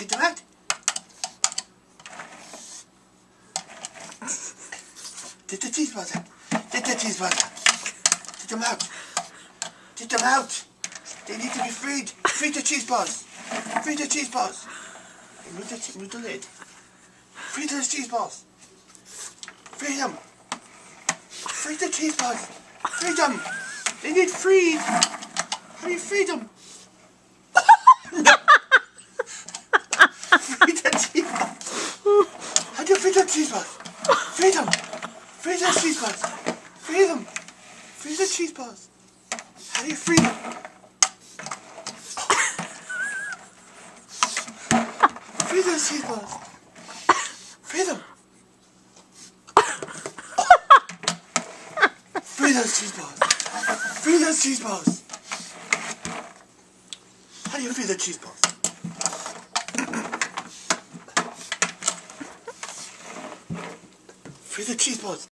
get them out. Get the balls out. Get the balls out. Get them out. Get them out. They need to be freed. Free the cheese balls. Free the cheese balls. Move the, move the lid. Free those cheese balls. Free them. Free the cheese balls. Free them. They need do you free them? free the cheese balls. Free the cheese balls? Free them. Free the cheese balls. Free them. Free the cheese balls. How do you free them? Free those cheese balls. Free them. Free those cheese balls. Free those cheese balls. How do you free the cheese balls? Free the cheese balls.